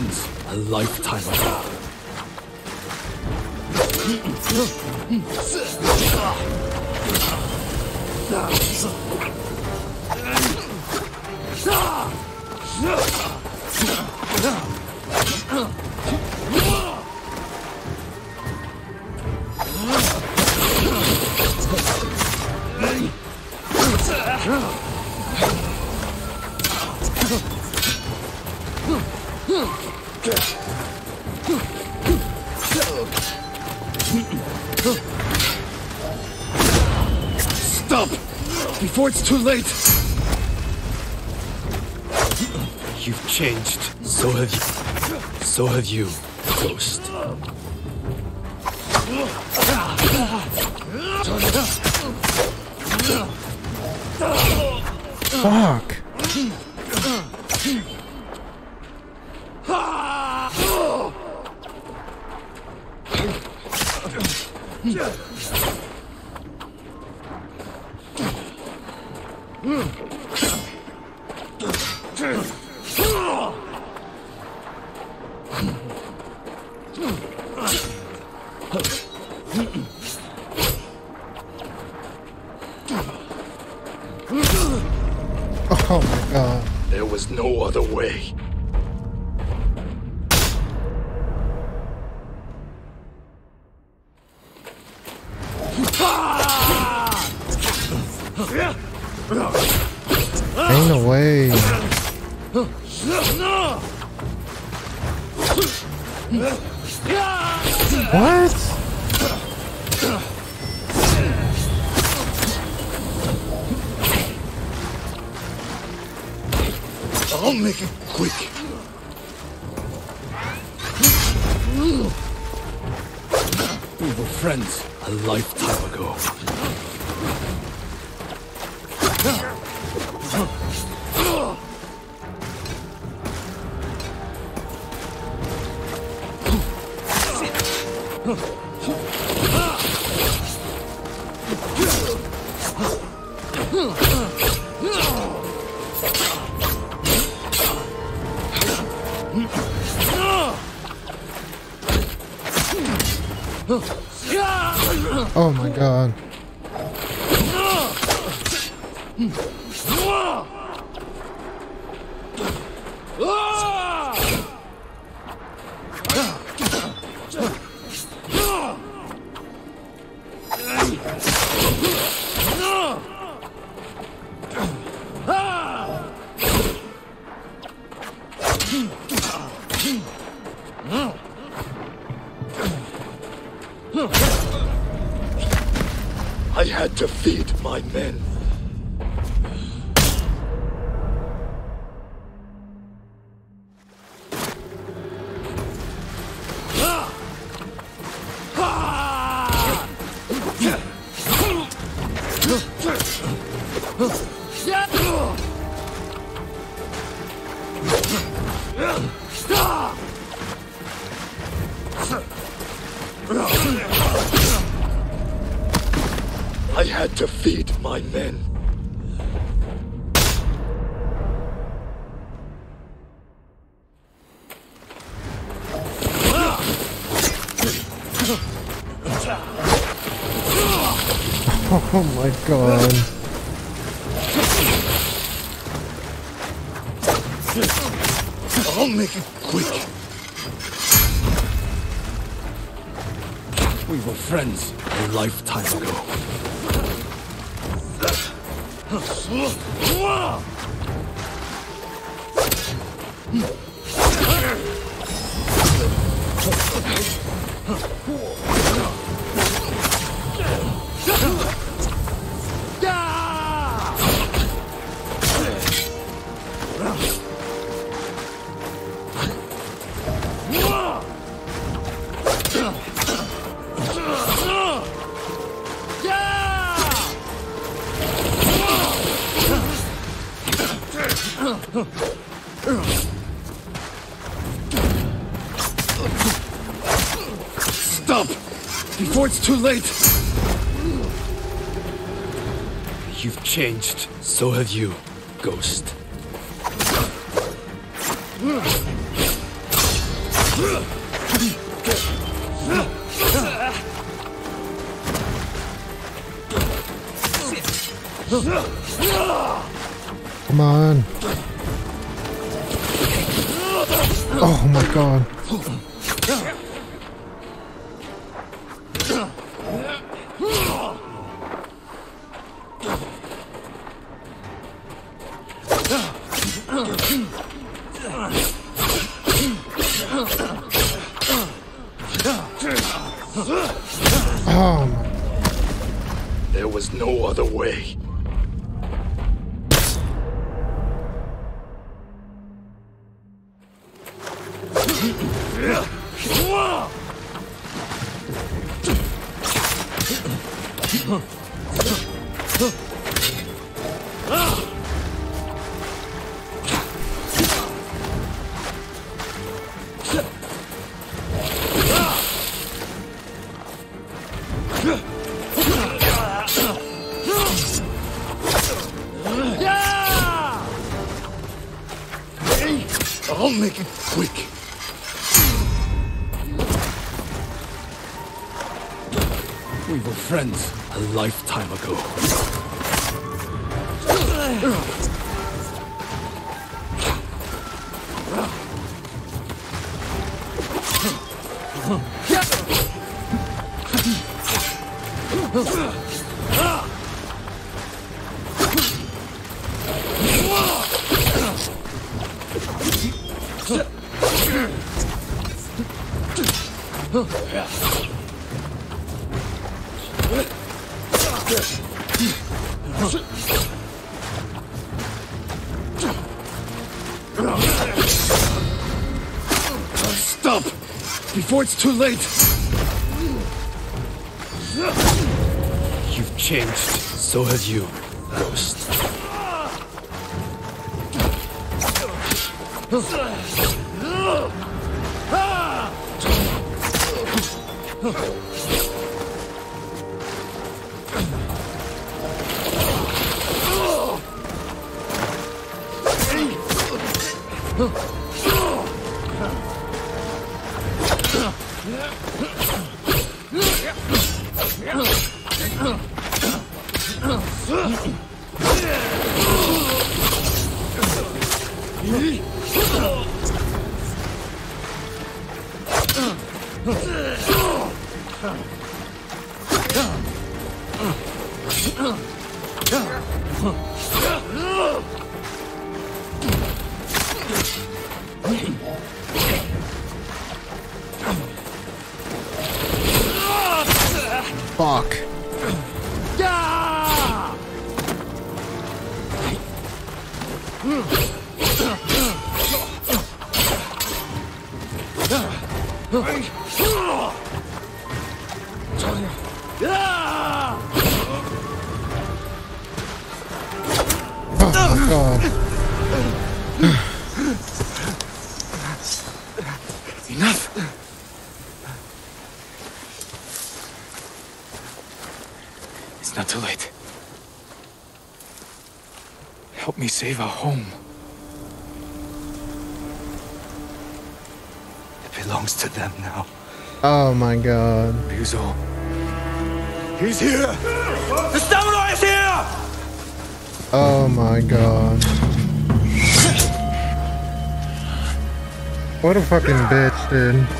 friends a lifetime ago. So have you, Ghost. Oh my god. god. it's too late! You've changed. So have you, Ghost. Before it's too late! You've changed. So have you, Fuck. My god. Ryuzo. He's here! The samurai is here! Oh my god. What a fucking bitch, dude.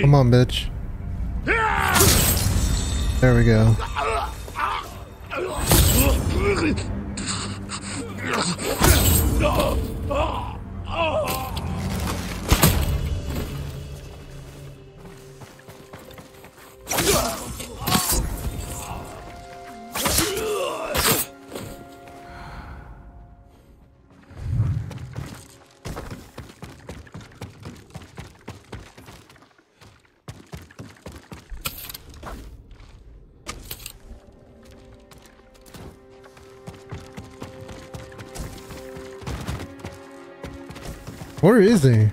Come on, bitch. There we go. Where is he?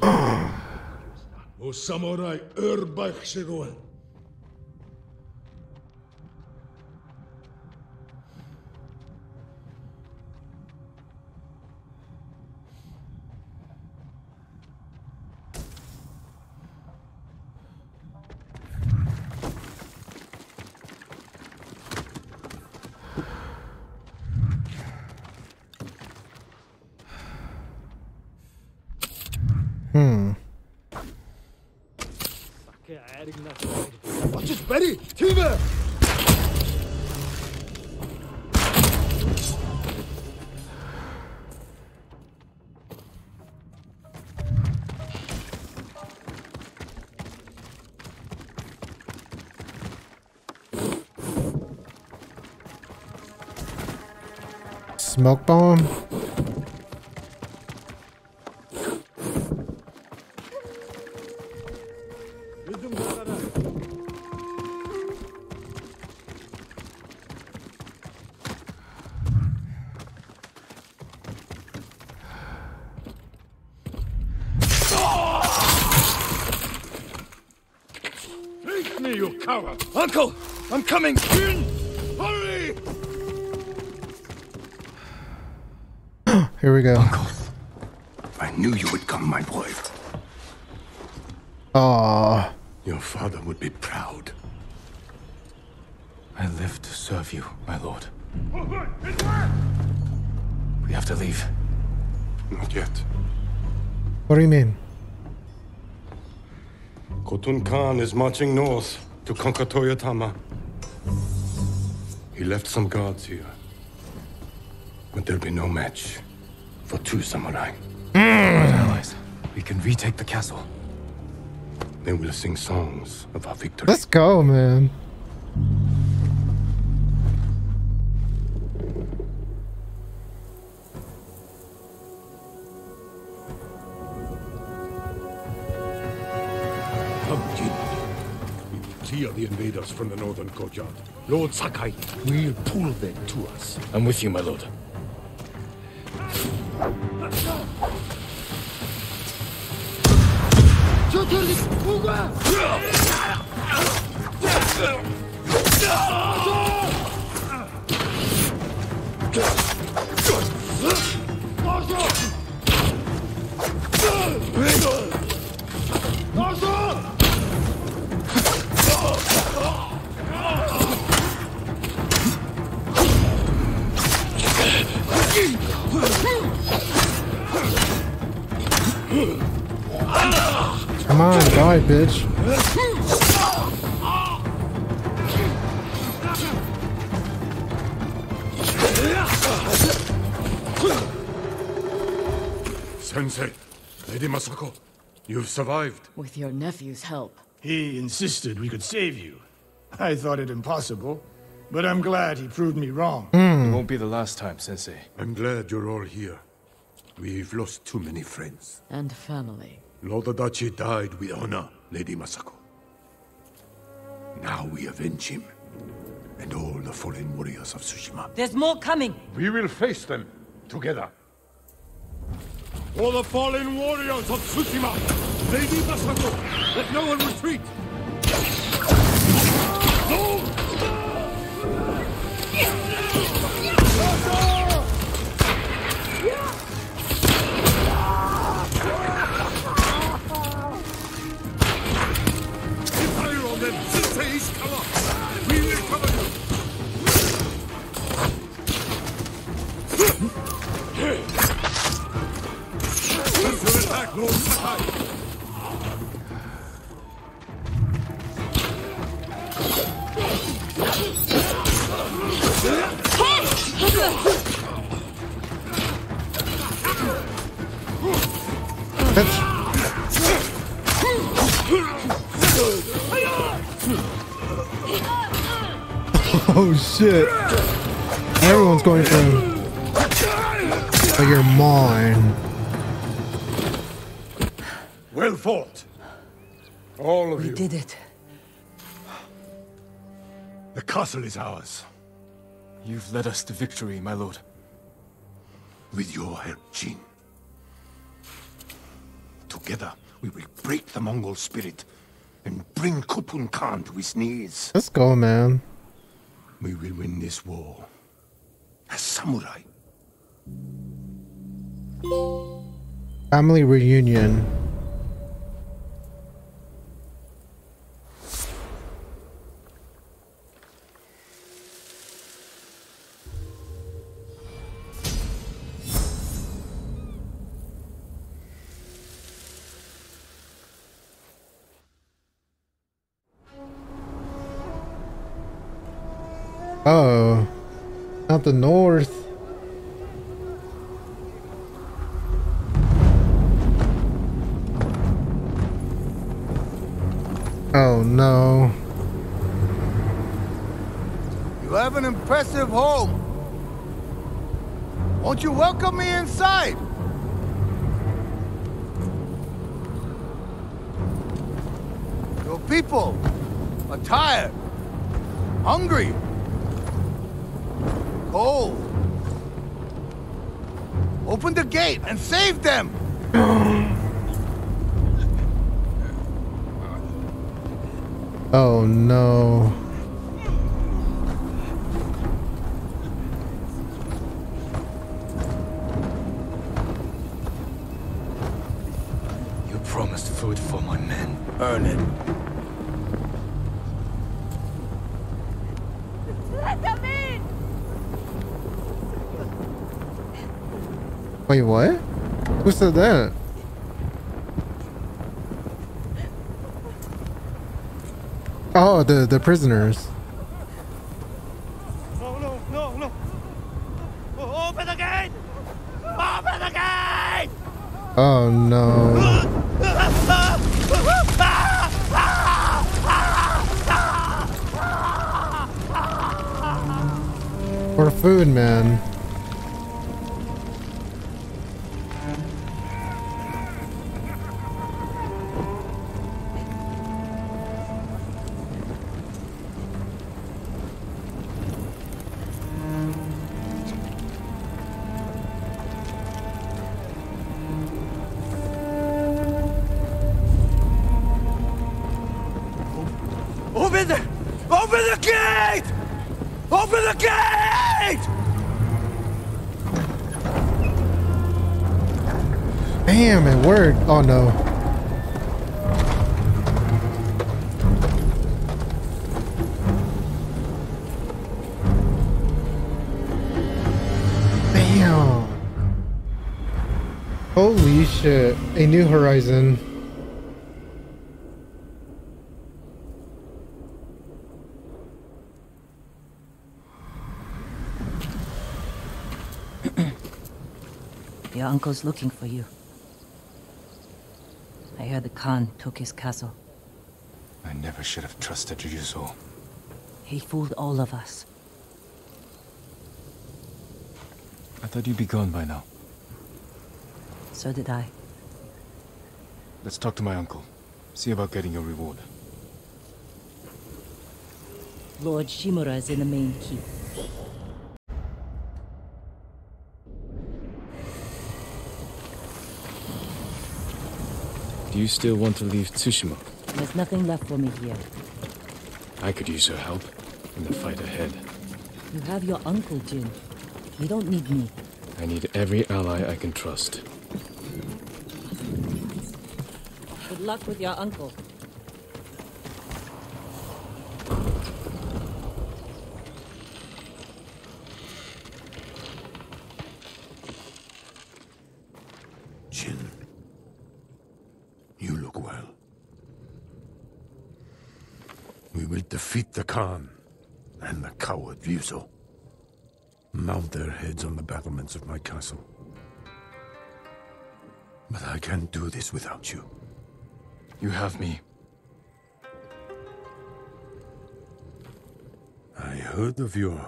Samurai Urbaich Shigoen. 먹방 is marching north to conquer Toyotama. He left some guards here. But there'll be no match for two samurai. Allies, we can retake the castle. Then we'll sing songs of our victory. Let's go, man. The invaders from the northern courtyard. Lord Sakai we will pull them to us. I'm with you, my lord. Come on, die, bitch. Sensei, Lady Masako, you've survived. With your nephew's help. He insisted we could save you. I thought it impossible, but I'm glad he proved me wrong. Hmm. It won't be the last time, Sensei. I'm glad you're all here. We've lost too many friends. And family. Lord Adachi died with honor, Lady Masako. Now we avenge him. And all the fallen warriors of Tsushima. There's more coming! We will face them together. For the fallen warriors of Tsushima! Lady Masako! Let no one retreat! Oh shit. Everyone's going for him. Like you're mine. Well fought! All of you. We Did it. The castle is ours. You've led us to victory, my lord. With your help, Jin. Together, we will break the Mongol spirit and bring Khotun Khan to his knees. Let's go, man. We will win this war. As samurai. Family reunion. Oh, not the north. Oh no. You have an impressive home. Won't you welcome me inside? Your people are tired, hungry, cold. Open the gate and save them! Oh no. You promised food for my men. Earn it. Let them in! Wait, what? Who said that? Oh, the the prisoners. No, no, no, no. Open the gate! Open the gate! Oh no. For food, man. The gate! Damn, it worked. Oh no. Damn. Holy shit. A new horizon. Uncle's looking for you. I heard the Khan took his castle. I never should have trusted Ryuzo. He fooled all of us. I thought you'd be gone by now. So did I. Let's talk to my uncle. See about getting your reward. Lord Shimura is in the main keep. You still want to leave Tsushima? There's nothing left for me here. I could use your help in the fight ahead. You have your uncle, Jin. You don't need me. I need every ally I can trust. Good luck with your uncle. Jin, you look well. We will defeat the Khan and the coward Ryuzo. Mount their heads on the battlements of my castle. But I can't do this without you. You have me. I heard of your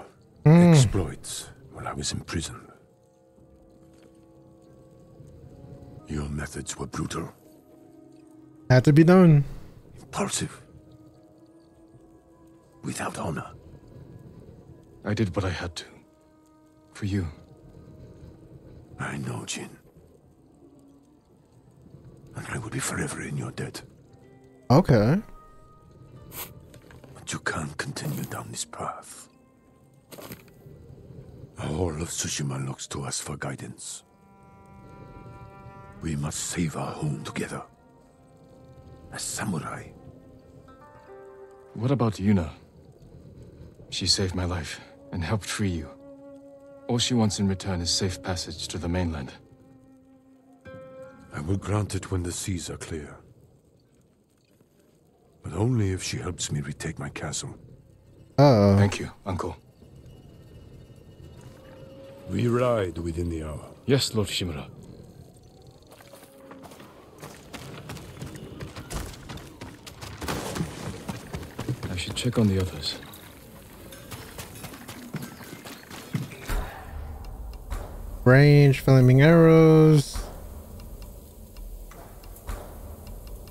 hmm. exploits while I was imprisoned. Your methods were brutal, Had to be done. impulsive, without honor. I did what I had to. For you. I know, Jin. And I will be forever in your debt. Okay. But you can't continue down this path. All of Tsushima looks to us for guidance. We must save our home together. As samurai. What about Yuna? She saved my life and helped free you. All she wants in return is safe passage to the mainland. I will grant it when the seas are clear. But only if she helps me retake my castle. Uh Thank you, Uncle. We ride within the hour. Yes, Lord Shimura. I should check on the others. Range, flaming arrows.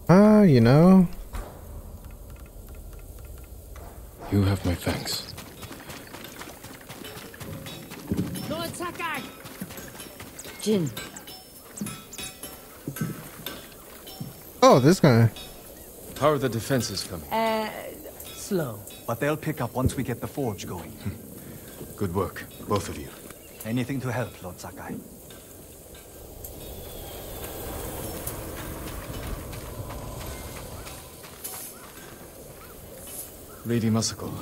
Ah, you know. You have my thanks. Lord Sakai! Jin, Oh, this guy. How are the defenses coming? uh, slow. But they'll pick up once we get the forge going. Good work, both of you. Anything to help, Lord Sakai. Lady Masako,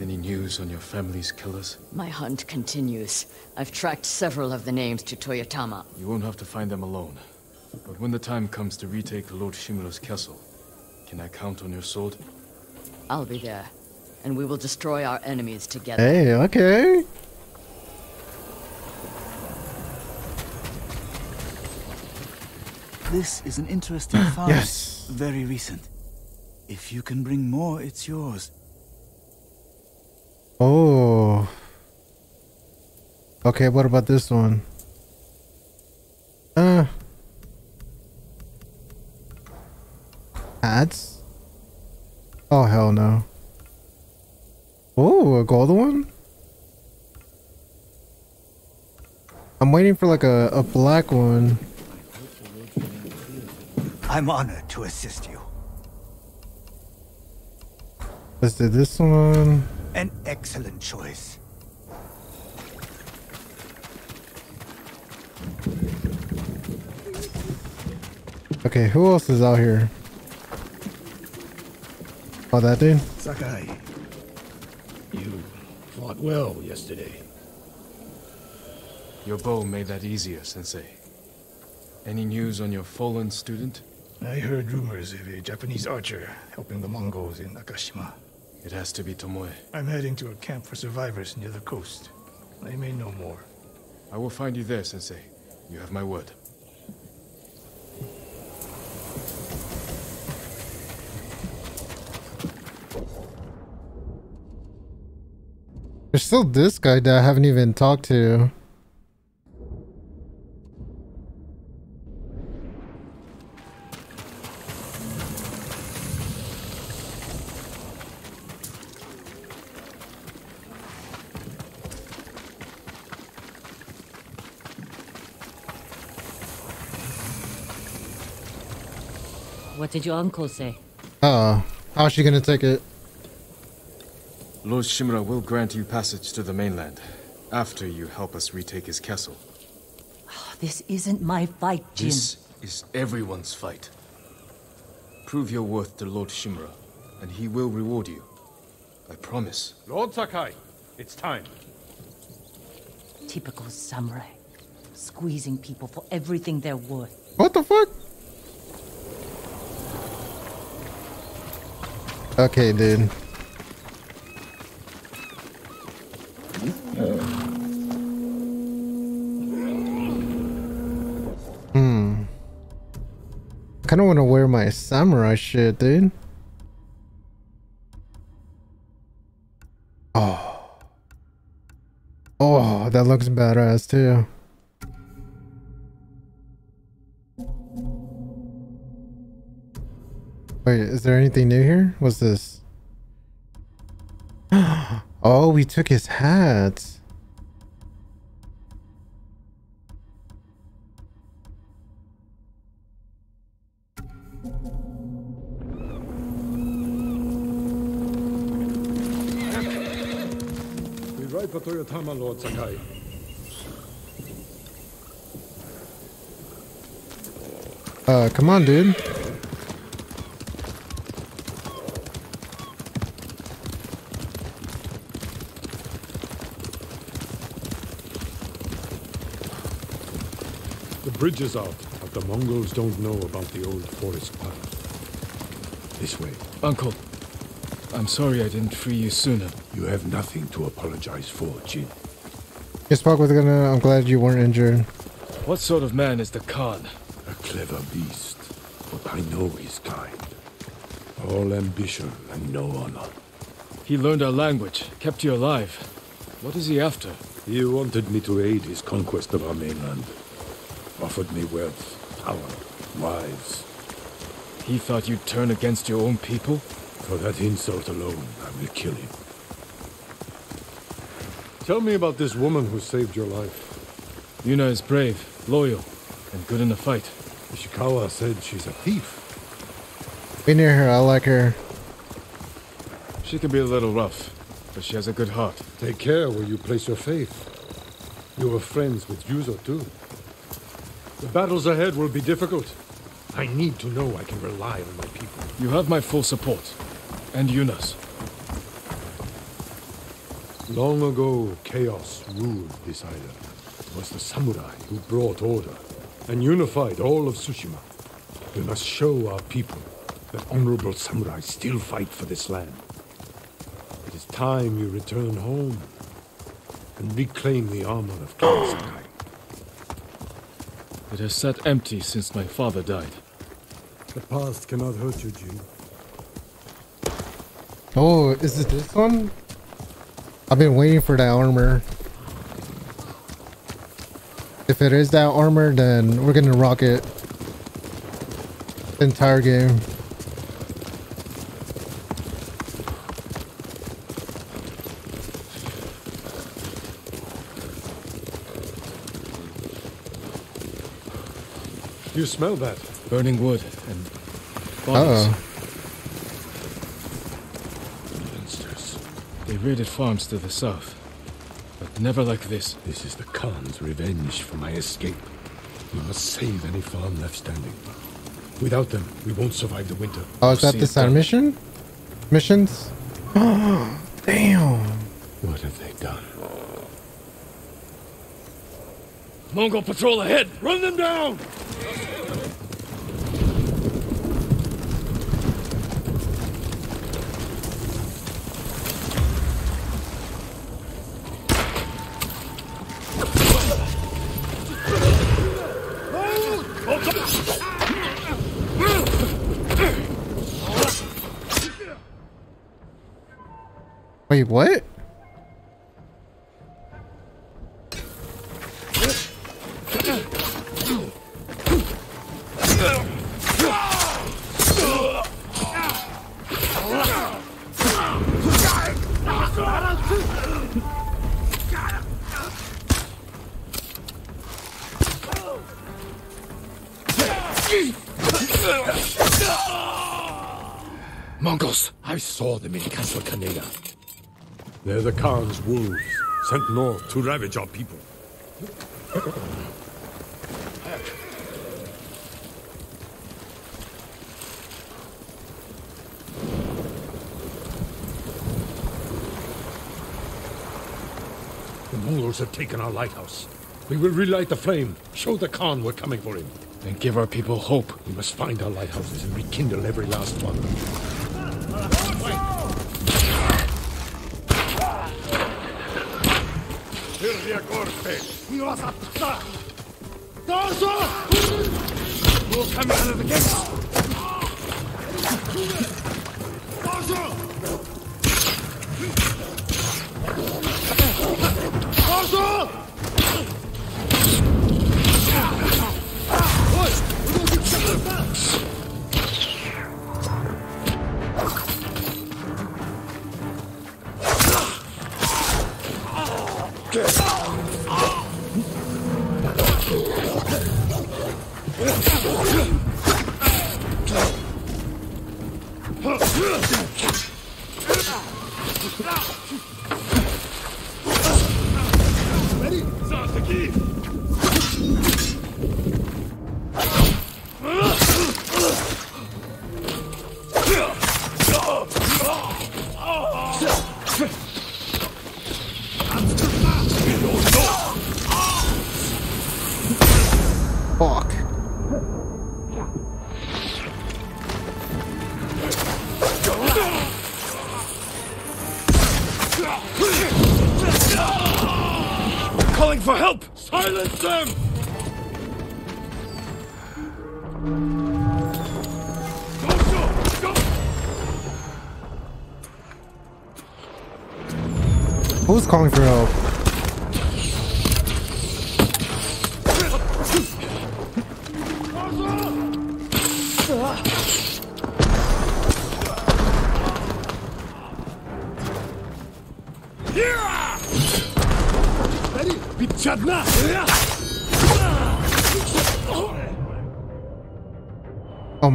any news on your family's killers? My hunt continues. I've tracked several of the names to Toyotama. You won't have to find them alone. But when the time comes to retake Lord Shimura's castle, can I count on your sword? I'll be there, and we will destroy our enemies together. Hey, okay. This is an interesting find. Yes. Very recent. If you can bring more, it's yours. Oh. Okay, what about this one? Uh. Hats? Oh, hell no. Oh, a gold one? I'm waiting for like a, a black one. I'm honored to assist you. Let's do this one. An excellent choice. Okay, who else is out here? Oh, that dude? Sakai, you fought well yesterday. Your bow made that easier, Sensei. Any news on your fallen student? I heard rumors of a Japanese archer helping the Mongols in Akashima. It has to be Tomoe. I'm heading to a camp for survivors near the coast. I may know more. I will find you there, Sensei. You have my word. There's still this guy that I haven't even talked to. Did your uncle say? Uh, how's she gonna take it? Lord Shimura will grant you passage to the mainland after you help us retake his castle. This isn't my fight, Jin. This is everyone's fight. Prove your worth to Lord Shimura, and he will reward you. I promise. Lord Sakai, it's time. Typical samurai. Squeezing people for everything they're worth. What the fuck? Okay, dude. Hmm. I kind of want to wear my samurai shit, dude. Oh. Oh, that looks badass too. Wait, is there anything new here? What's this? Oh, we took his hat. We ride for Toyotama, Lord Sakai. Uh, come on, dude. Bridge is out, but the Mongols don't know about the old forest path. This way. Uncle, I'm sorry I didn't free you sooner. You have nothing to apologize for, Jin. You spoke with Gunna. I'm glad you weren't injured. What sort of man is the Khan? A clever beast, but I know his kind. All ambition and no honor. He learned our language, kept you alive. What is he after? He wanted me to aid his conquest of our mainland. Offered me wealth, power, wives. He thought you'd turn against your own people? For that insult alone, I will kill him. Tell me about this woman who saved your life. Yuna is brave, loyal, and good in a fight. Ishikawa said she's a thief. Be near her. I like her. She can be a little rough, but she has a good heart. Take care where you place your faith. You were friends with Ryuzo too. The battles ahead will be difficult. I need to know I can rely on my people. You have my full support. And Yuna's. Long ago, chaos ruled this island. It was the samurai who brought order and unified all of Tsushima. We must show our people that honorable samurai still fight for this land. It is time you return home and reclaim the armor of Clan Sakai. It has sat empty since my father died. The past cannot hurt you, Jin. Oh, is it this one? I've been waiting for that armor. If it is that armor, then we're gonna rock it. Entire game. Smell that? Burning wood and Uh bodies. oh. Monsters. They raided farms to the south. But never like this. This is the Khan's revenge for my escape. We must save any farm left standing. Without them, we won't survive the winter. Oh, is that See the it side mission? Missions? Damn. What have they done? Mongol patrol ahead! Run them down! Wait, what? Mongols, I saw them in Castle Kaneda. They're the Khan's wolves, sent north to ravage our people. The Mongols have taken our lighthouse. We will relight the flame, show the Khan we're coming for him. And give our people hope. We must find our lighthouses and rekindle every last one. Sylvia Gorpe! We'll come out of the gates! Fuck.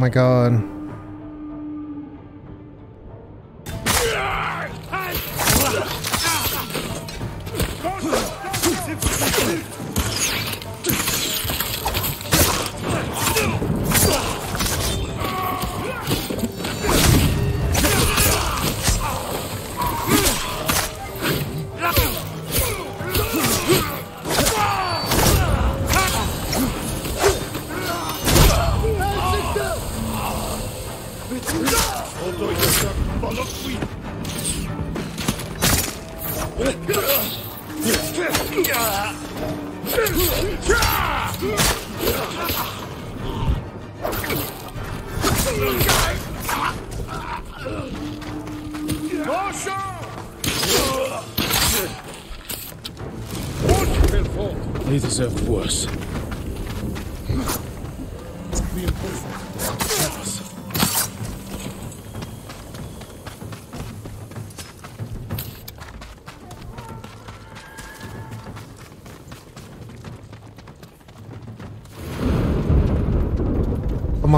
My god. Ah!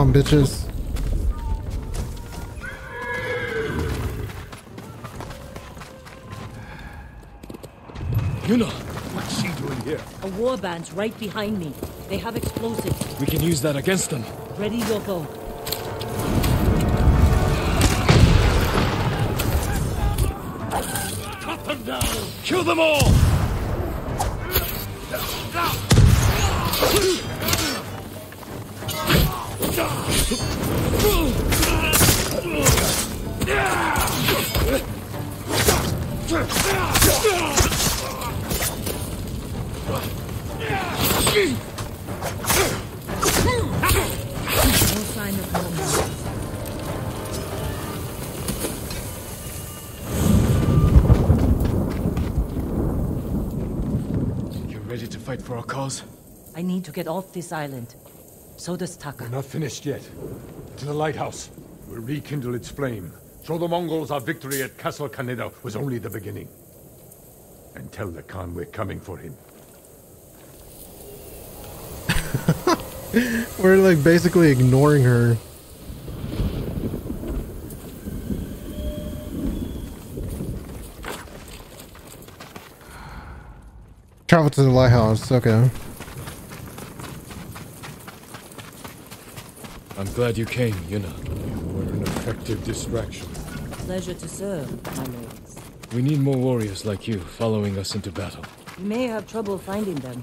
On, bitches. Yuna! What's she doing here? A war band's right behind me. They have explosives. We can use that against them. Ready your bow. Cut them down! Kill them all! get off this island. So does Taka. We're not finished yet. To the lighthouse. We'll rekindle its flame. Show the Mongols our victory at Castle Kaneda was only the beginning. And tell the Khan we're coming for him. we're like basically ignoring her. Travel to the lighthouse, okay. Glad you came, Yuna. You were an effective distraction. Pleasure to serve, my lords. We need more warriors like you following us into battle. You may have trouble finding them.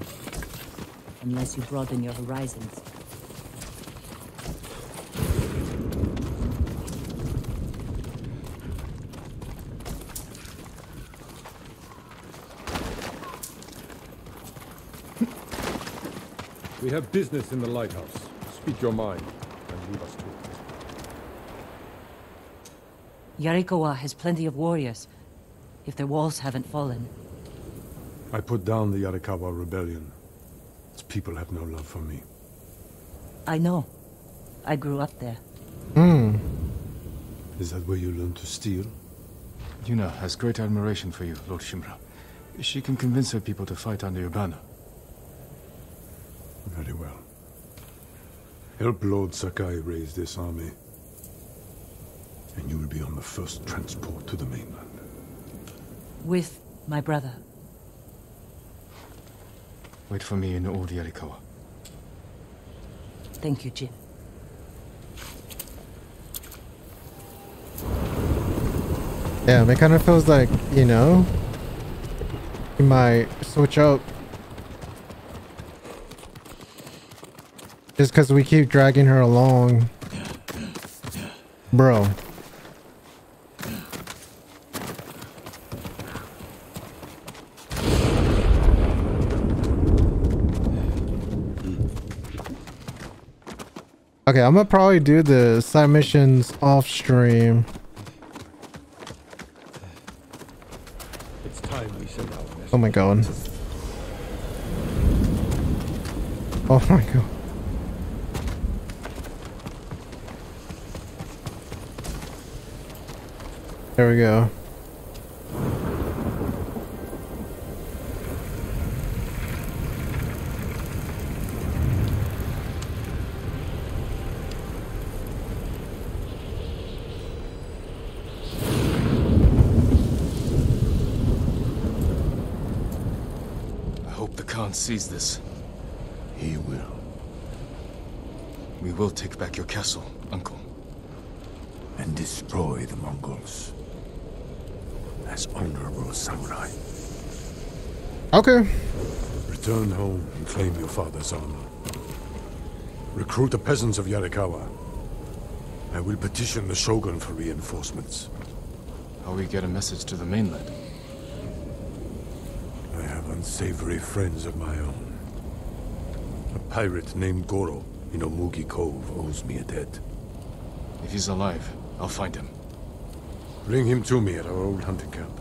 Unless you broaden your horizons. We have business in the lighthouse. Speak your mind and leave us to it. Yarikawa has plenty of warriors. If their walls haven't fallen. I put down the Yarikawa rebellion. Its people have no love for me. I know. I grew up there. Hmm. Is that where you learned to steal? Yuna has great admiration for you, Lord Shimura. She can convince her people to fight under your banner. Very well. Help Lord Sakai raise this army. And you will be on the first transport to the mainland. With my brother. Wait for me in all the Yarikawa. Thank you, Jin. Yeah, it kind of feels like, you know, he might switch up. Just because we keep dragging her along. Bro. Okay, I'm gonna probably do the side missions off stream. It's time we send out Oh my god. Oh my god. There we go. I hope the Khan sees this. He will. We will take back your castle, Uncle. And destroy the Mongols. As honorable samurai. Okay. Return home and claim your father's honor. Recruit the peasants of Yarikawa. I will petition the Shogun for reinforcements. How we get a message to the mainland? I have unsavory friends of my own. A pirate named Goro in Umugi Cove owes me a debt. If he's alive, I'll find him. Bring him to me at our old hunting camp.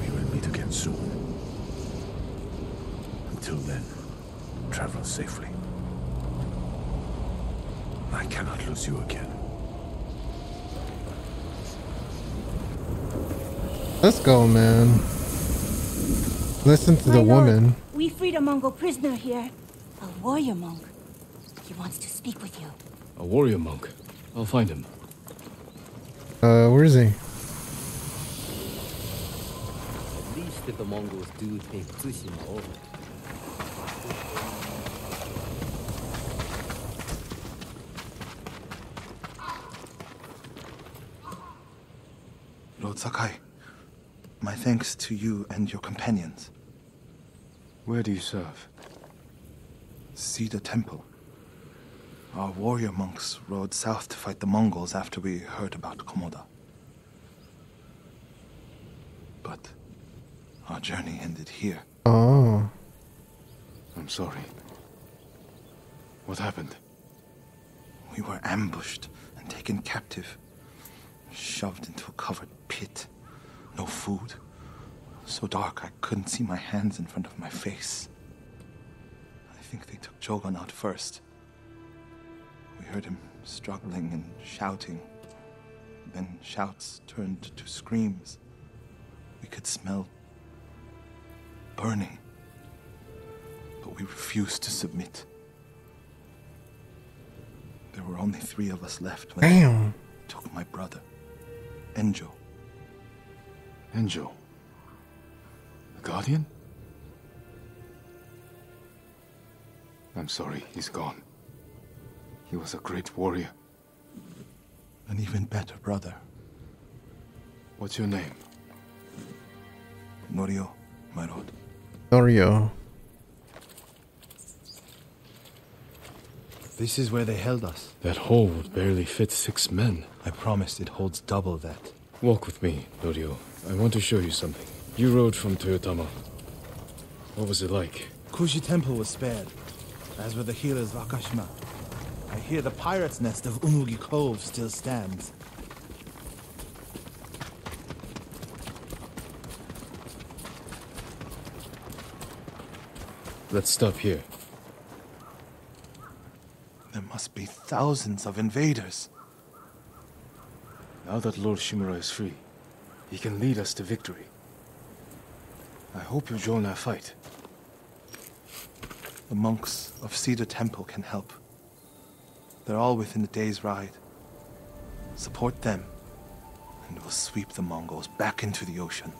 We will meet again soon. Until then, travel safely. I cannot lose you again. Let's go, man. Listen to the lord, woman. We freed a Mongol prisoner here. A warrior monk. He wants to speak with you. A warrior monk. I'll find him. Uh, where is he? At least if the Mongols do take Tsushima over. Lord Sakai, my thanks to you and your companions. Where do you serve? Cedar Temple. Our warrior monks rode south to fight the Mongols after we heard about Komoda. But our journey ended here. Oh. I'm sorry. What happened? We were ambushed and taken captive. Shoved into a covered pit. No food. So dark I couldn't see my hands in front of my face. I think they took Jogon out first. We heard him struggling and shouting. Then shouts turned to screams. We could smell burning. But we refused to submit. There were only three of us left when Damn. they took my brother, Enjo. Enjo. The Guardian? I'm sorry, he's gone. He was a great warrior. An even better brother. What's your name? Norio, my lord. Norio. This is where they held us. That hole would barely fit six men. I promised it holds double that. Walk with me, Norio. I want to show you something. You rode from Toyotama. What was it like? Kushi Temple was spared, as were the healers of Akashima. I hear the pirate's nest of Umugi Cove still stands. Let's stop here. There must be thousands of invaders. Now that Lord Shimura is free, he can lead us to victory. I hope you join our fight. The monks of Cedar Temple can help. They're all within a day's ride. Support them, and we'll sweep the Mongols back into the ocean.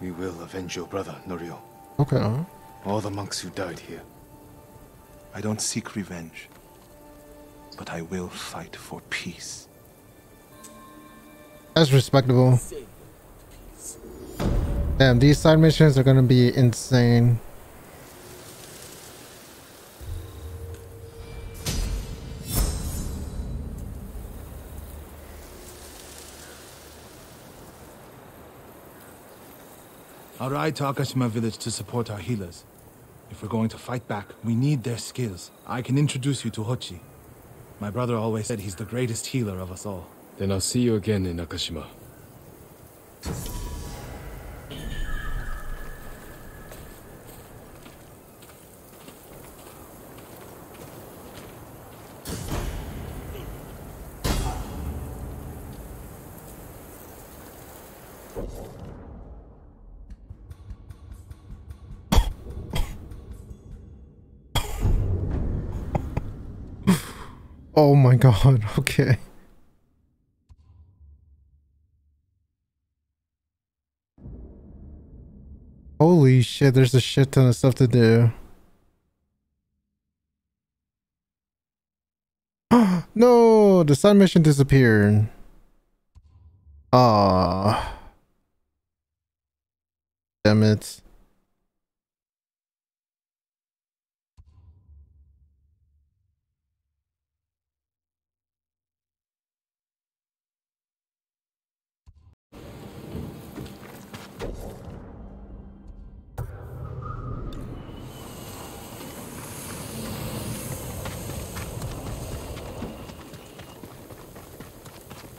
We will avenge your brother, Norio. Okay. All the monks who died here. I don't seek revenge, but I will fight for peace. That's respectable. Damn, these side missions are gonna be insane. I'll ride to Akashima village to support our healers. If we're going to fight back, we need their skills. I can introduce you to Hochi. My brother always said he's the greatest healer of us all. Then I'll see you again in Akashima. Oh my god, okay. Holy shit, there's a shit ton of stuff to do. no, the side mission disappeared. Ah. Damn it.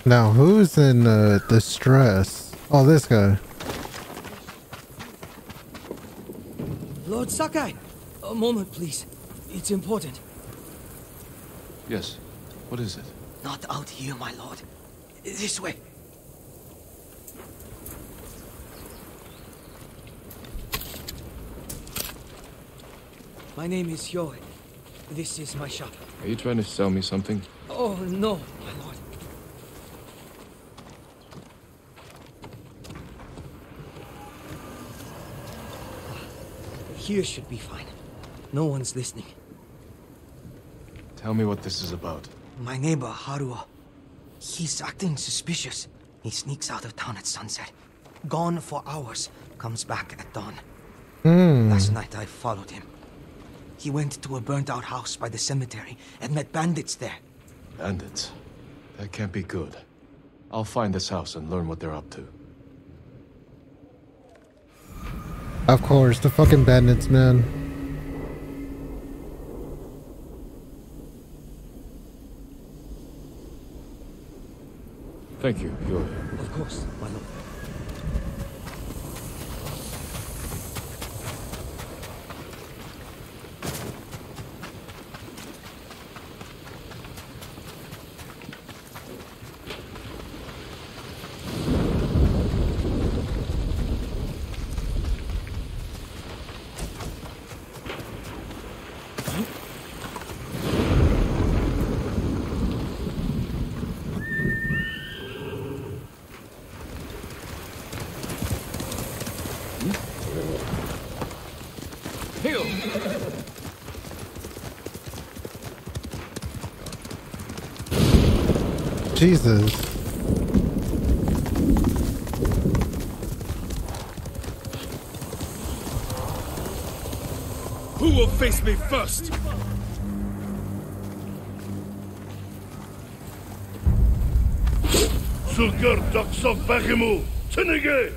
Now, who's in uh, distress? Oh, this guy. Lord Sakai, a moment, please. It's important. Yes. What is it? Not out here, my lord. This way. My name is Hyoe. This is my shop. Are you trying to sell me something? Oh, no, my lord. Here should be fine. No one's listening. Tell me what this is about. My neighbor, Haruo. He's acting suspicious. He sneaks out of town at sunset. Gone for hours. Comes back at dawn. Hmm. Last night I followed him. He went to a burnt out house by the cemetery and met bandits there. Bandits? That can't be good. I'll find this house and learn what they're up to. Of course, the fucking bandits, man. Thank you, Hyoe. Of course, my lord. Jesus. Who will face me first? Sulgar Daksov Bachimu, Tinige!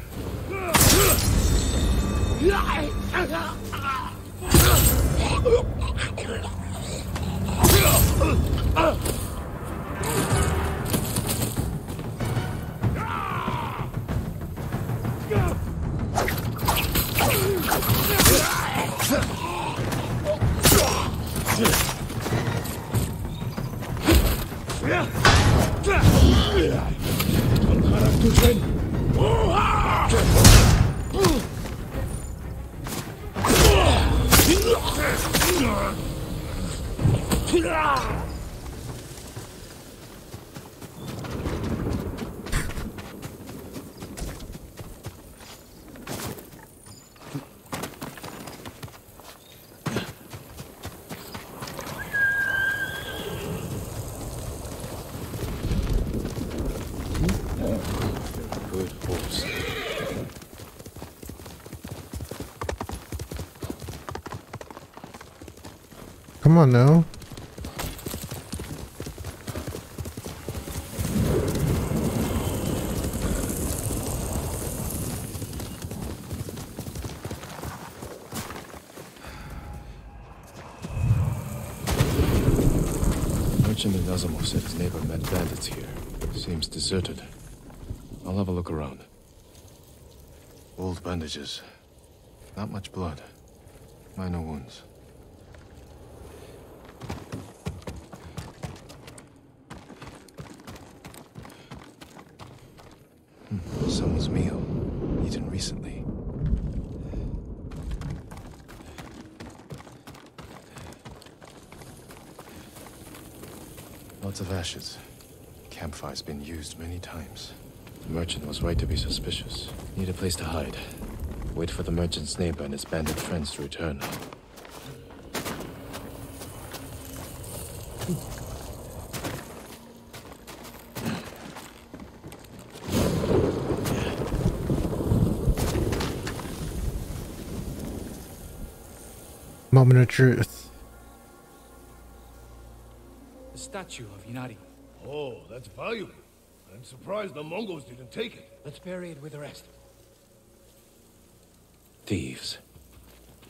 Good horse. Come on now. Merchant in Azamo said his neighbor met bandits here. Seems deserted. I'll have a look around. Old bandages. Not much blood. Minor wounds. Hmm, Someone's meal. Eaten recently. Lots of ashes. Campfire's been used many times. The merchant was right to be suspicious. Need a place to hide. Wait for the merchant's neighbor and his bandit friends to return. Moment of truth. The statue of Inari. Oh, that's valuable. I'm surprised the Mongols didn't take it. Let's bury it with the rest. Thieves.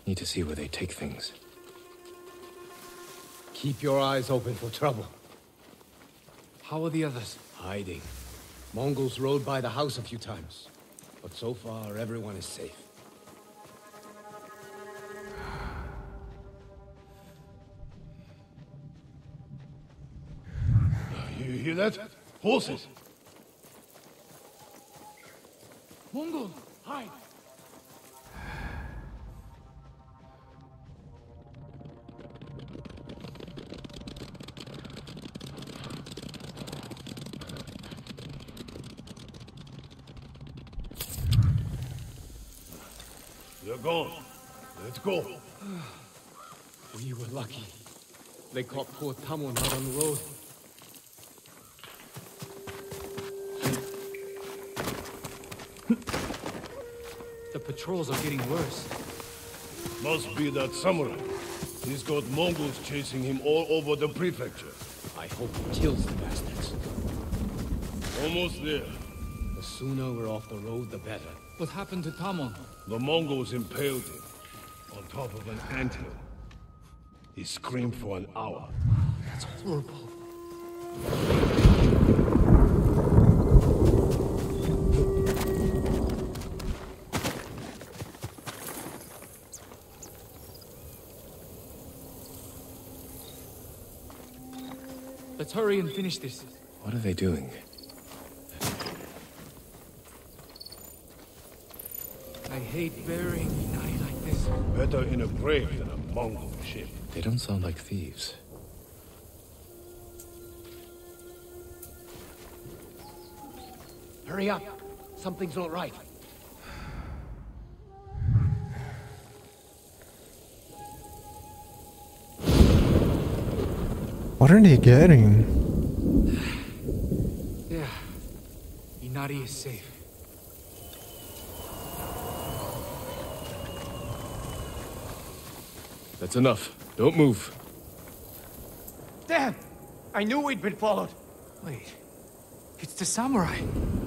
Need to see where they take things. Keep your eyes open for trouble. How are the others? Hiding. Mongols rode by the house a few times. But so far, everyone is safe. You hear that? Horses! Mongol! Hide! Go. We were lucky. They caught poor Tamon out on the road. The patrols are getting worse. Must be that samurai. He's got Mongols chasing him all over the prefecture. I hope he kills the bastards. Almost there. The sooner we're off the road, the better. What happened to Tamon? The Mongols impaled him on top of an anthill. He screamed for an hour. That's horrible. Let's hurry and finish this. What are they doing? I hate burying Inari like this. Better in a grave than a Mongol ship. They don't sound like thieves. Hurry up! Something's not right. What are they getting? Yeah. Inari is safe. That's enough. Don't move. Damn! I knew we'd been followed. Wait. It's the samurai.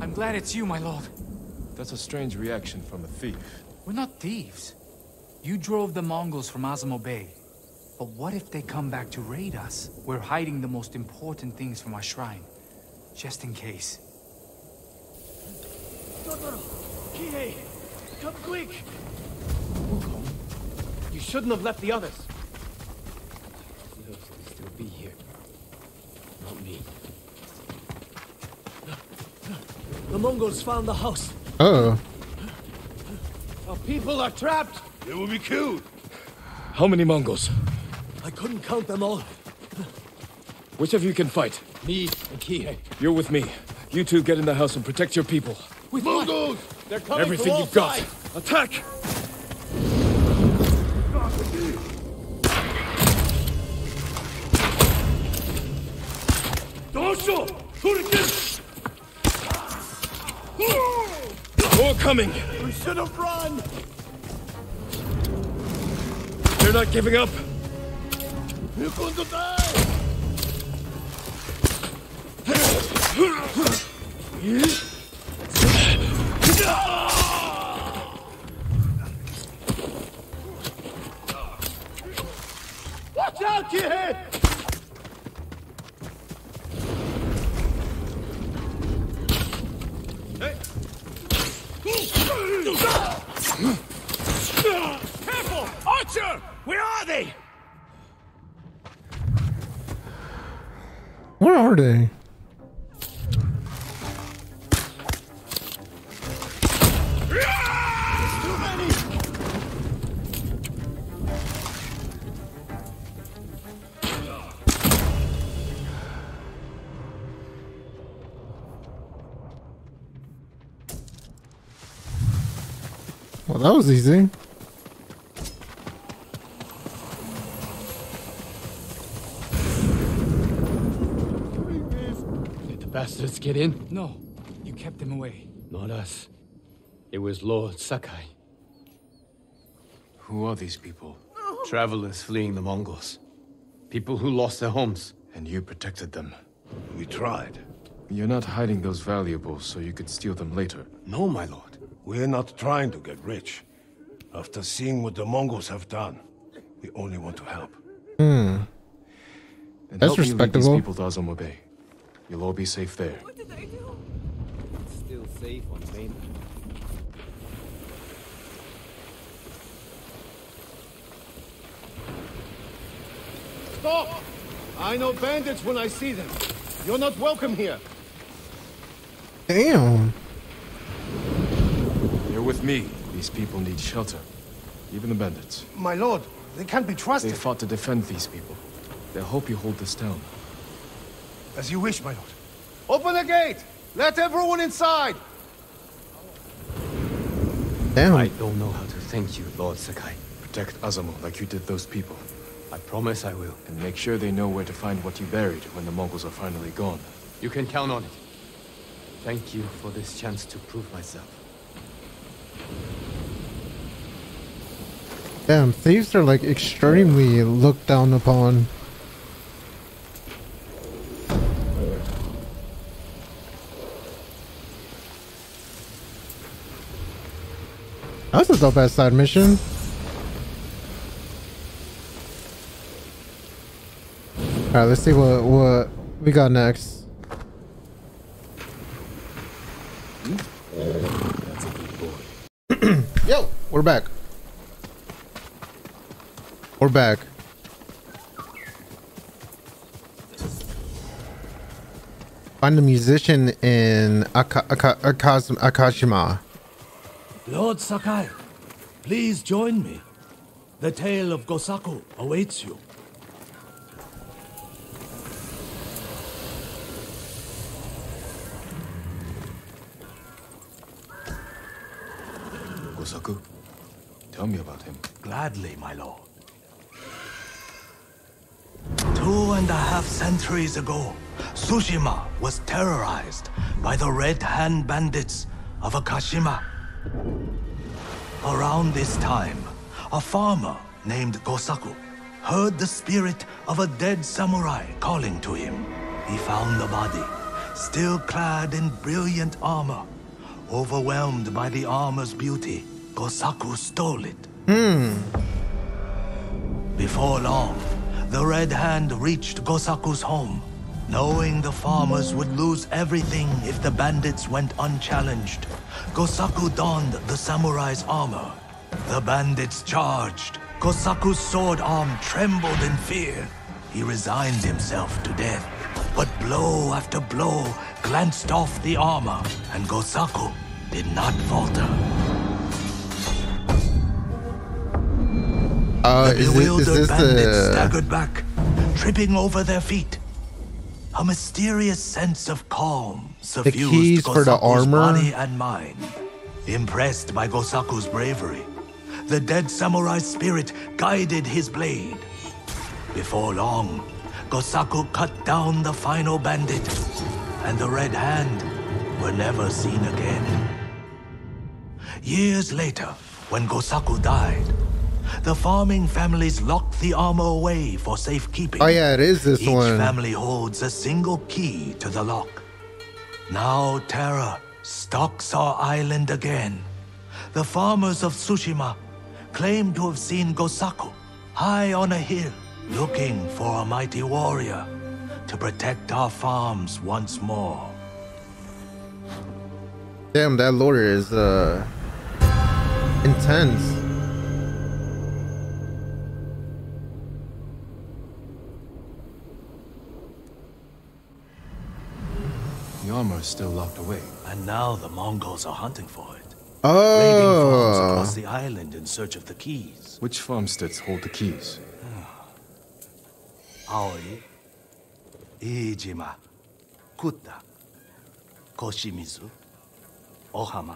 I'm glad it's you, my lord. That's a strange reaction from a thief. We're not thieves. You drove the Mongols from Azamo Bay. But what if they come back to raid us? We're hiding the most important things from our shrine. Just in case. Totoro! Kihei! Come quick! Wukong, you shouldn't have left the others. He hopes to still be here. Not me. The Mongols found the house. Oh. Our people are trapped. They will be killed. How many Mongols? I couldn't count them all. Which of you can fight? Me and Kihei. You're with me. You two get in the house and protect your people. With Mongols! They're coming Everything you've got. Attack! Coming! We should have run! They're not giving up! You're going to die! Watch out, Kihei! Careful! Archer! Where are they? Where are they? Was easy. Did the bastards get in? No, you kept them away. Not us. It was Lord Sakai. Who are these people? Travelers fleeing the Mongols. People who lost their homes. And you protected them. We tried. You're not hiding those valuables so you could steal them later. No, my lord. We're not trying to get rich. After seeing what the Mongols have done, we only want to help. Hmm. And That's help me respectable. these people to Azamo Bay. You'll all be safe there. What did I It's still safe on mainland. Stop! I know bandits when I see them. You're not welcome here. Damn. You're with me. These people need shelter. Even the bandits. My lord, they can't be trusted. They fought to defend these people. They'll hope you hold this down. As you wish, my lord. Open the gate! Let everyone inside! Damn. I don't know how to thank you, Lord Sakai. Protect Azamo like you did those people. I promise I will. And make sure they know where to find what you buried when the Mongols are finally gone. You can count on it. Thank you for this chance to prove myself. Damn, thieves are like extremely looked down upon. That's a dope ass side mission. Alright, let's see what what we got next. That's a good boy. Yo, we're back. We're back. Find a musician in Aka, Aka, Akaz, Akashima. Lord Sakai, please join me. The tale of Gosaku awaits you. Gosaku, tell me about him. Gladly, my lord. Two and a half centuries ago, Tsushima was terrorized by the Red Hand Bandits of Akashima. Around this time, a farmer named Gosaku heard the spirit of a dead samurai calling to him. He found the body, still clad in brilliant armor. Overwhelmed by the armor's beauty, Gosaku stole it. Hmm. Before long, the Red Hand reached Gosaku's home. Knowing the farmers would lose everything if the bandits went unchallenged, Gosaku donned the samurai's armor. The bandits charged. Gosaku's sword arm trembled in fear. He resigned himself to death. But blow after blow glanced off the armor, and Gosaku did not falter. Uh, the is, it, is bewildered this bandits the... staggered back, tripping over their feet. A mysterious sense of calm suffused keys for the Gosaku's armor? body and mind. Impressed by Gosaku's bravery, the dead samurai's spirit guided his blade. Before long, Gosaku cut down the final bandit, and the Red Hand were never seen again. Years later, when Gosaku died, the farming families lock the armor away for safekeeping. Oh yeah, it is this Each one. family holds a single key to the lock. Now terror stalks our island again. The farmers of Tsushima claim to have seen Gosaku high on a hill, looking for a mighty warrior to protect our farms once more. Damn, that lore is uh intense. The armor is still locked away. And now the Mongols are hunting for it. Raiding oh. farms Oh, across the island in search of the keys. Which farmsteads hold the keys? Aoi, Iijima, Kuta, Koshimizu, Ohama,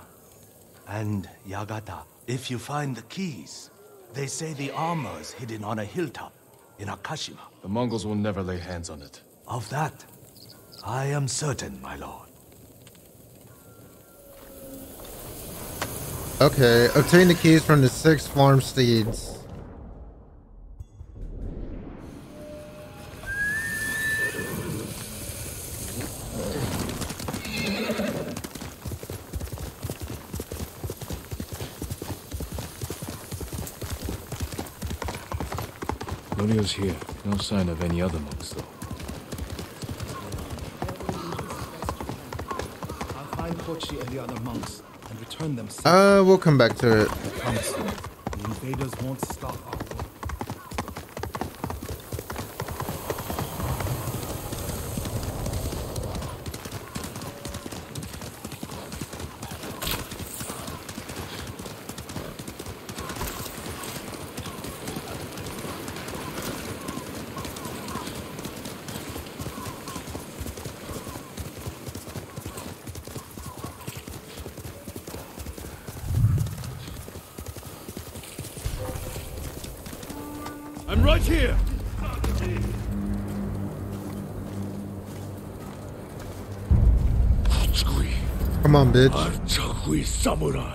and Yagata. If you find the keys, they say the armor is hidden on a hilltop in Akashima. The Mongols will never lay hands on it. Of that, I am certain, my lord. okay. Obtain the keys from the six farm steeds. Norio's here. No sign of any other monks, though. Hochi and the other monks and return them. Uh, we'll come back to it. I promise you, the invaders won't stop bitch.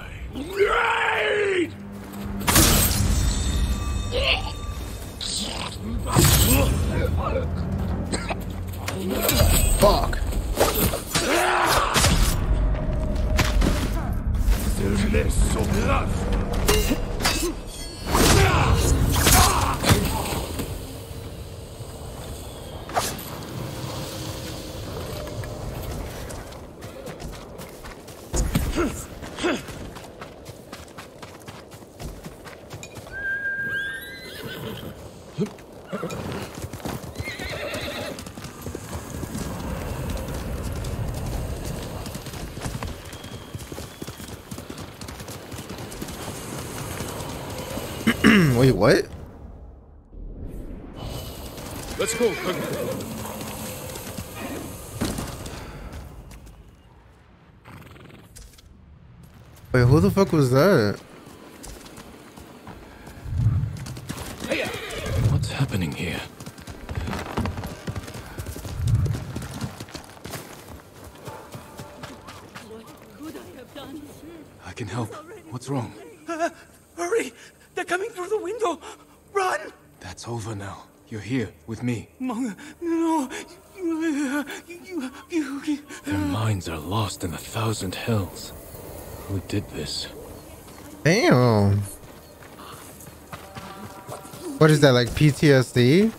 What? Let's go, Wait, who the fuck was that? What's happening here? can help. What's wrong? Uh, hurry! They're coming through the window! Run! That's over now. You're here with me. Mong, no. You, you, you, you, Their minds are lost in a thousand hells. Who did this? Damn. What is that, like PTSD?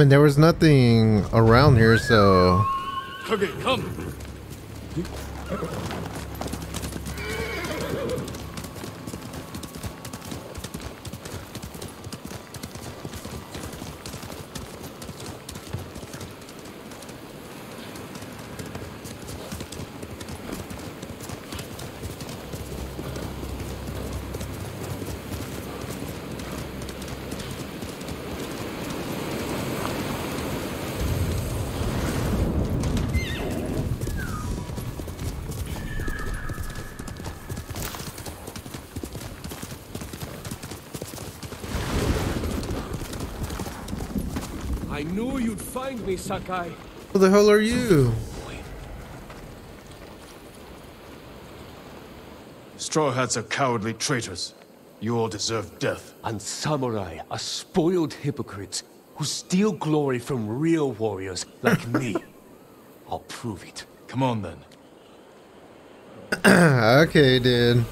Mean, there was nothing around here, so... Okay, come. Find me, Sakai. Who the hell are you? Straw Hats are cowardly traitors. You all deserve death. And samurai are spoiled hypocrites who steal glory from real warriors like me. I'll prove it. Come on then. okay, dude.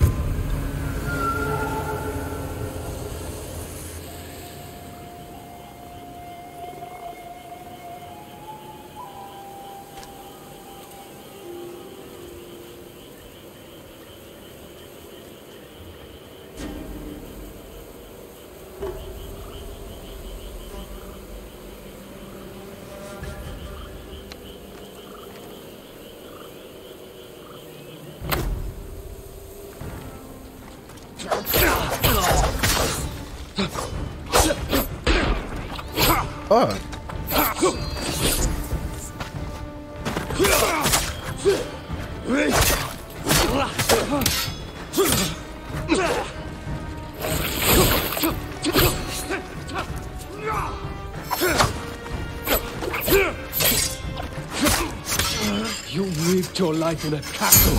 Your life in a castle.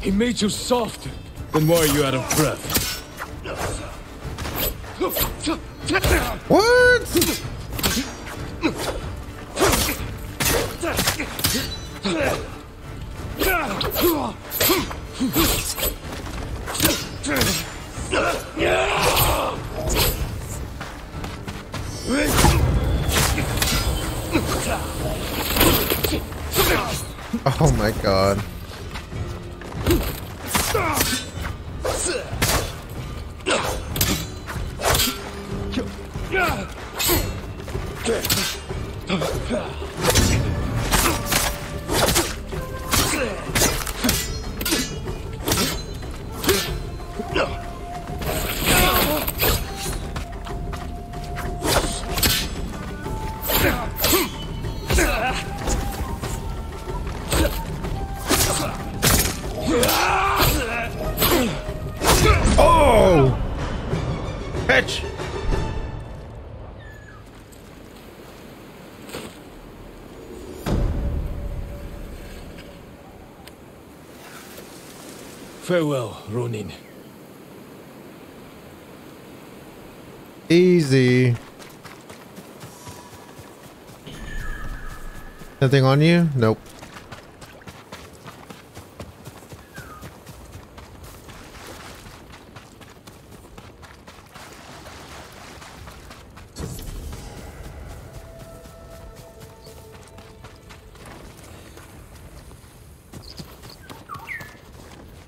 He made you soft. Then why are you out of breath? What? Oh my god. Nothing on you? Nope.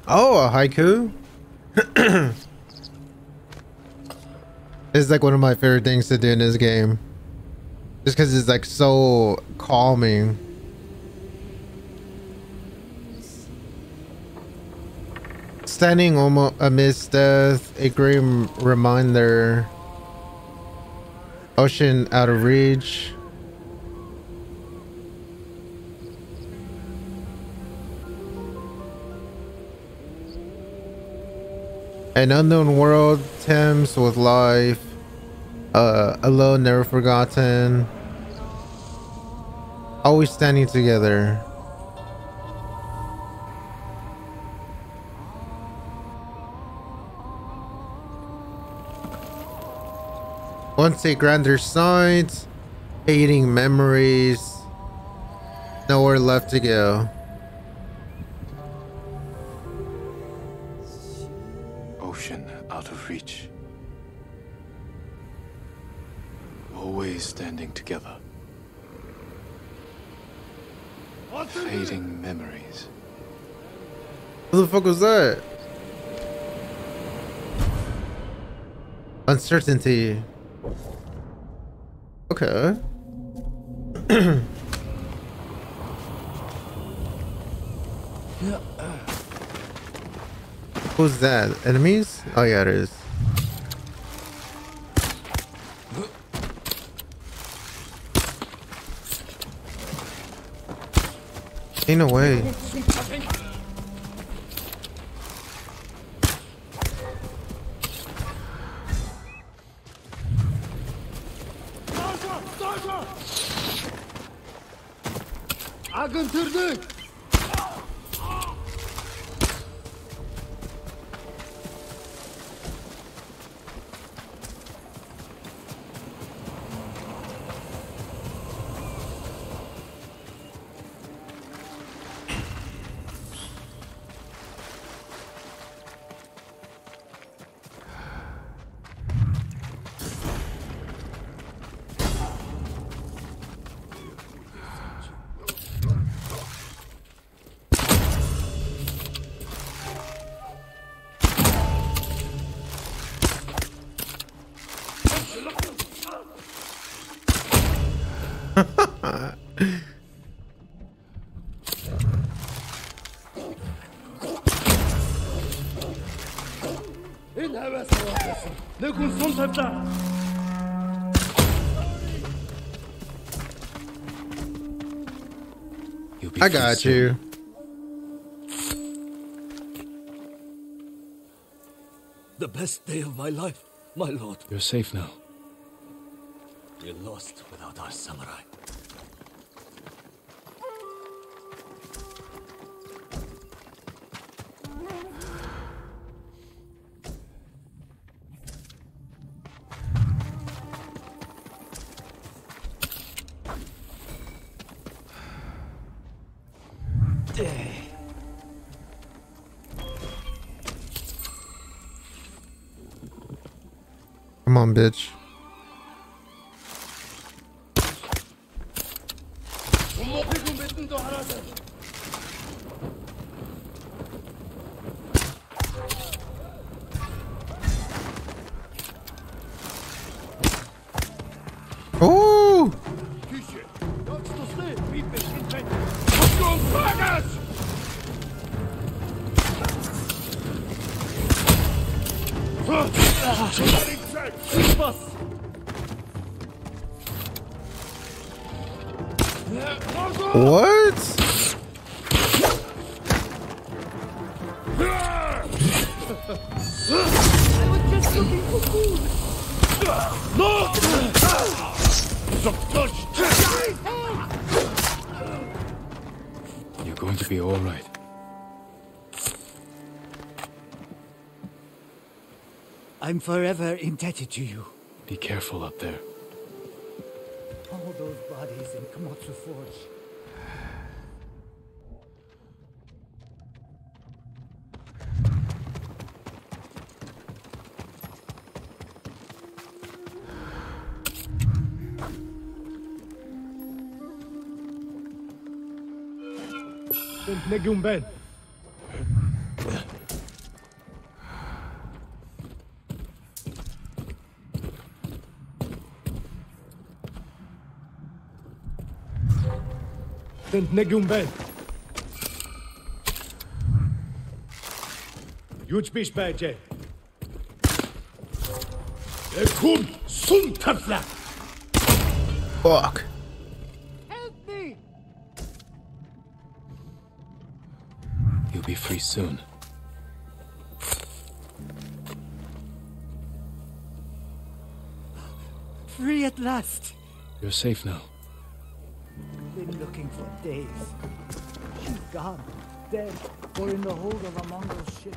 Oh, a haiku? it's like one of my favorite things to do in this game. Just because it's like so calming. Standing almost amidst death, a grim reminder. Ocean out of reach. An unknown world, Thames with life. Uh, alone, never forgotten. Always standing together. Once a grander sight, fading memories, nowhere left to go. Ocean out of reach. Always standing together. Fading memories. What the fuck was that? Uncertainty. Okay. Who's that? Enemies? Oh yeah, it is. Ain't no way. Akıntırdık. İn I got you. The best day of my life, my lord. You're safe now. We're lost without our samurai. Come on, bitch. Oh! What? Forever indebted to you. Be careful up there. All those bodies in Komatsu Forge. Negum Ben. Captain Negumben. Yüçmiş bence. Ekun sun tafla. Fuck. Help me! You'll be free soon. Free at last. You're safe now. For days. She's gone, dead, or in the hold of a Mongol ship.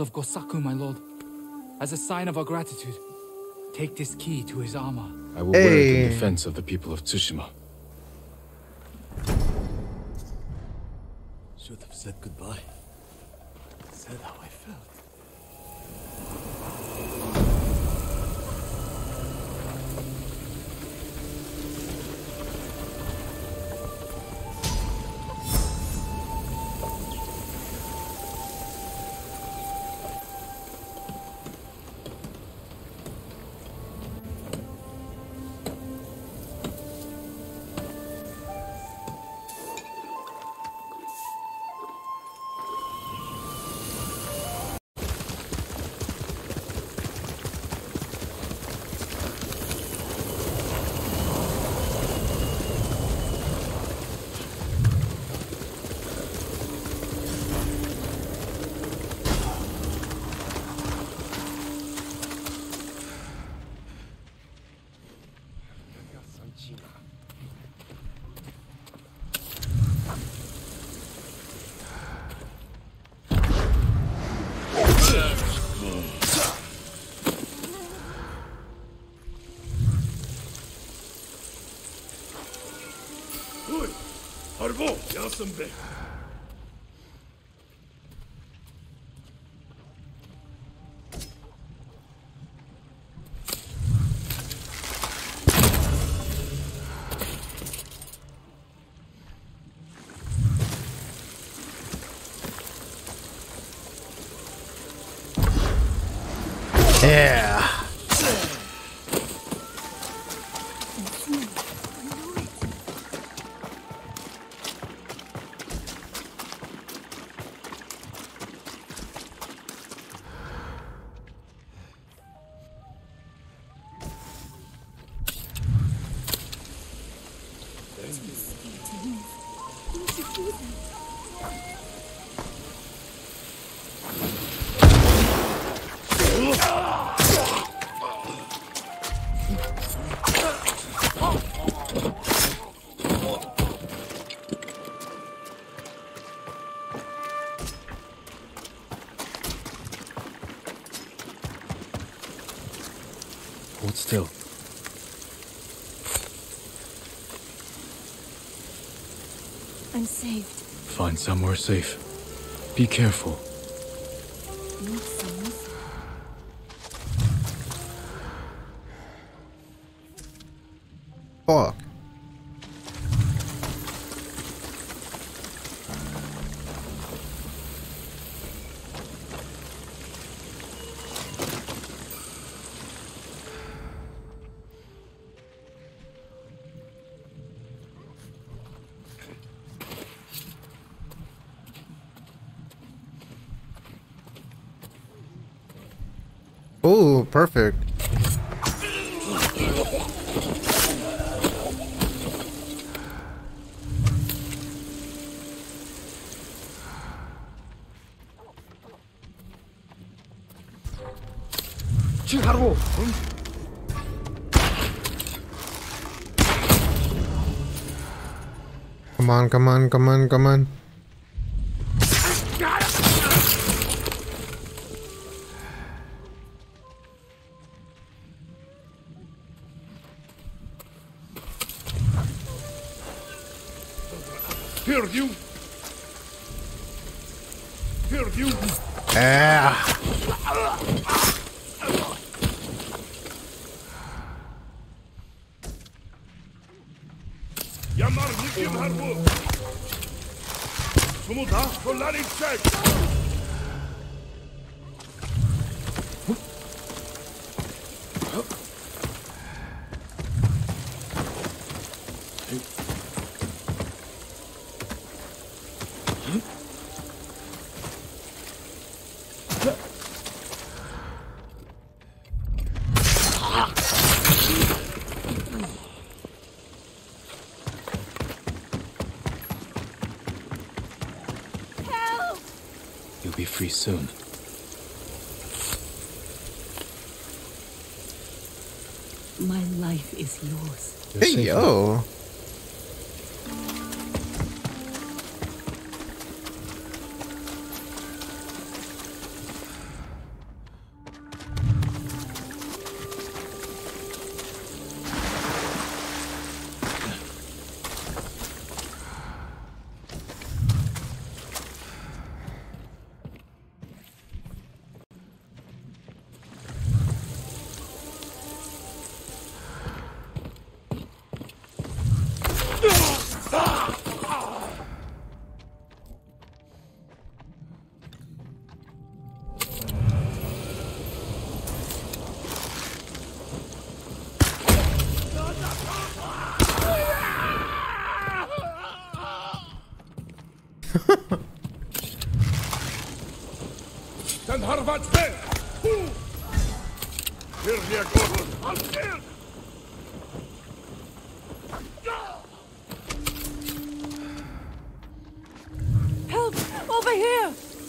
are the equal of Gosaku, my lord. As a sign of our gratitude, take this key to his armor. I will wear it in defense of the people of Tsushima. Should have said goodbye. Said how I я Find somewhere safe. Be careful. perfect. Come on, come on, come on, come on. You'll be free soon. My life is yours. You're Hey, yo. now.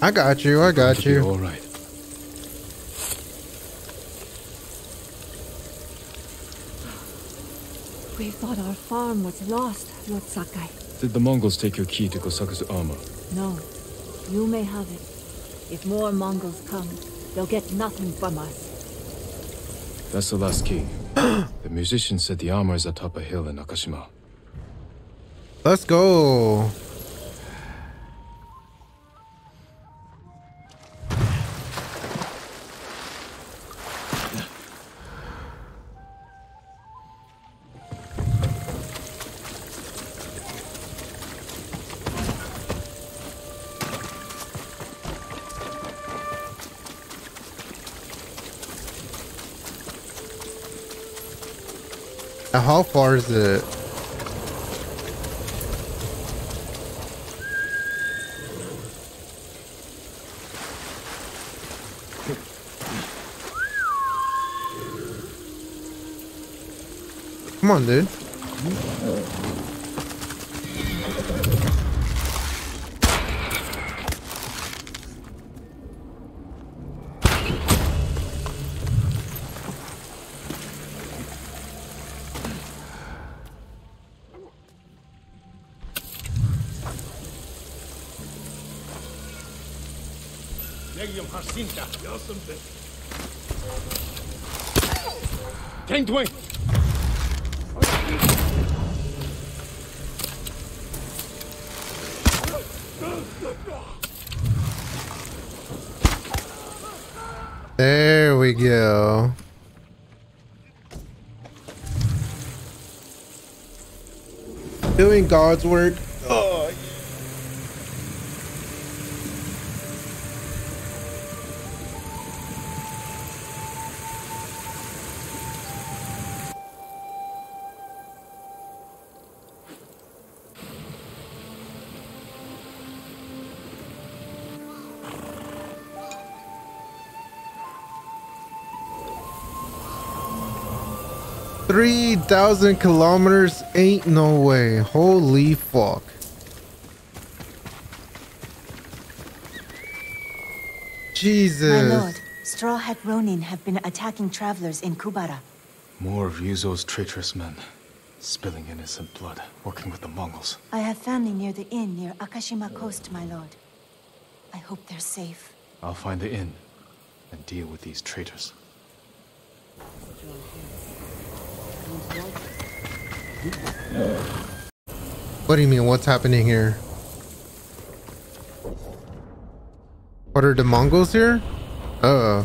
I got you, I got you. All right. We thought our farm was lost, Lord Sakai. Did the Mongols take your key to Gosaku's armor? No, you may have it. If more Mongols come, they'll get nothing from us. That's the last key. the musician said the armor is atop a hill in Akashima. Let's go. How far is it? Come on, dude. Legium Harsinta. Yosemite. Tank Dwayne. There we go. Doing God's work. Thousand kilometers ain't no way. Holy fuck. Jesus. My lord, Straw Hat Ronin have been attacking travelers in Kubara. More of Ryuzo's traitorous men. Spilling innocent blood, working with the Mongols. I have family near the inn near Akashima Coast, my lord. I hope they're safe. I'll find the inn and deal with these traitors. What do you mean? What's happening here? What are the Mongols here? Uh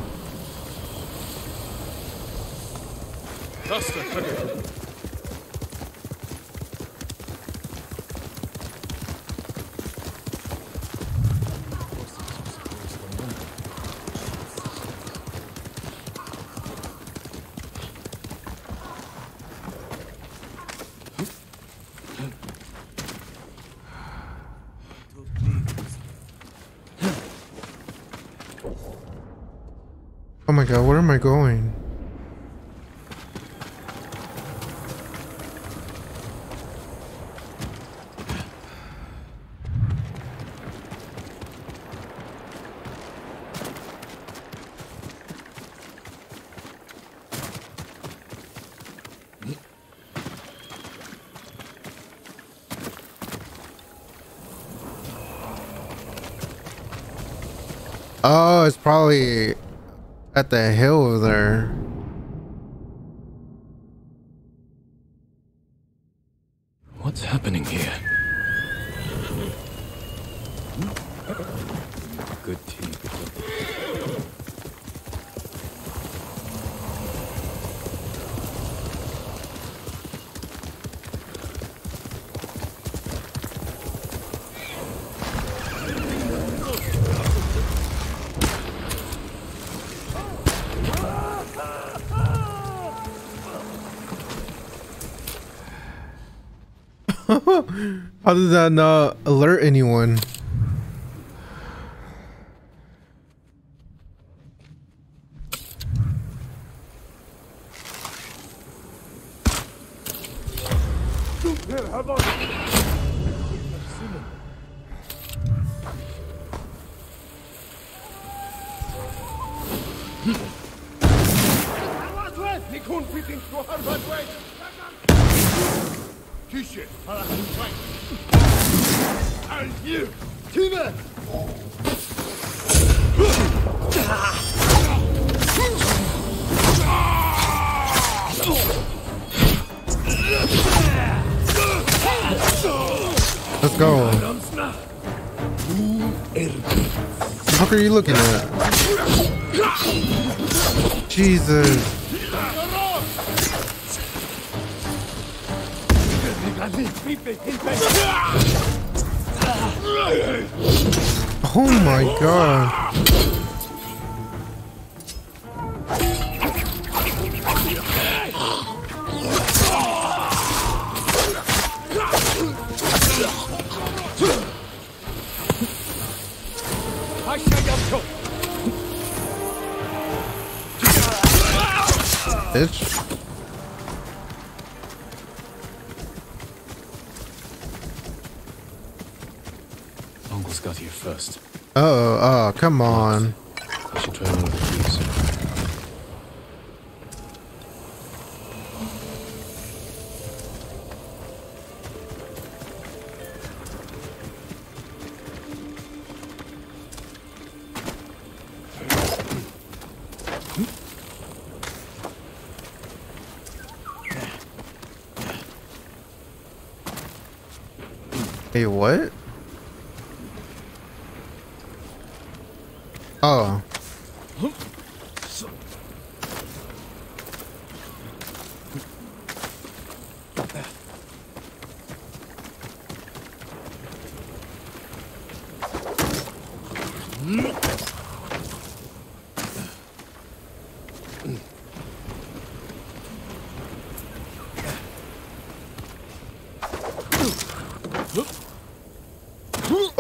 oh my god, where am I going? Oh, it's probably at the hill over there. How did that not alert anyone?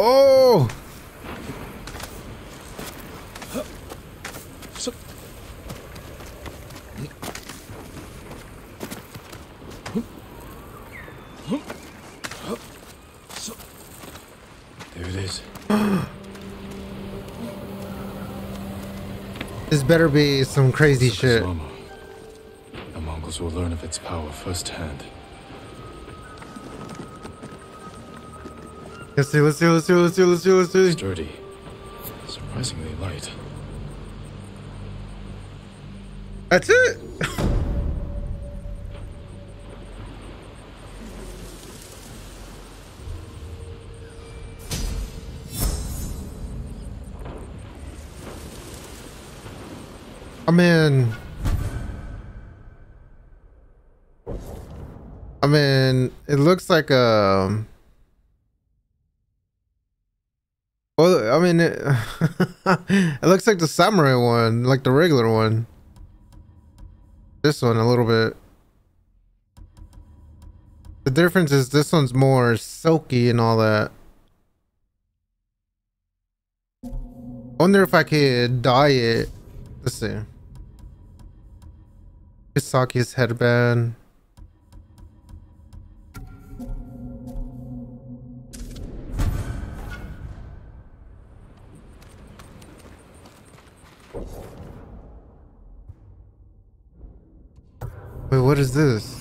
Oh! There it is. This better be some crazy shit. The Mongols will learn of its power firsthand. Let's see, let's see, let's see, let's see, let's see, let's see. Sturdy. Surprisingly light. That's it. I mean, I mean, it looks like a. Well, I mean, it, it looks like the samurai one, like the regular one. This one a little bit. The difference is this one's more silky and all that. Wonder if I could dye it. Let's see. Kisaki's headband. Wait, what is this?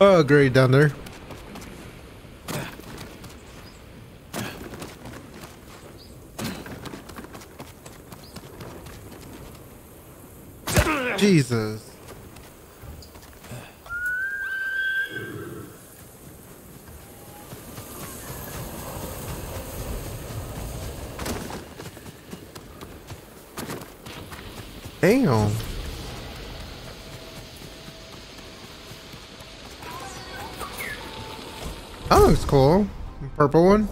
Oh, great down there. Jesus. Damn. That looks cool. Purple one.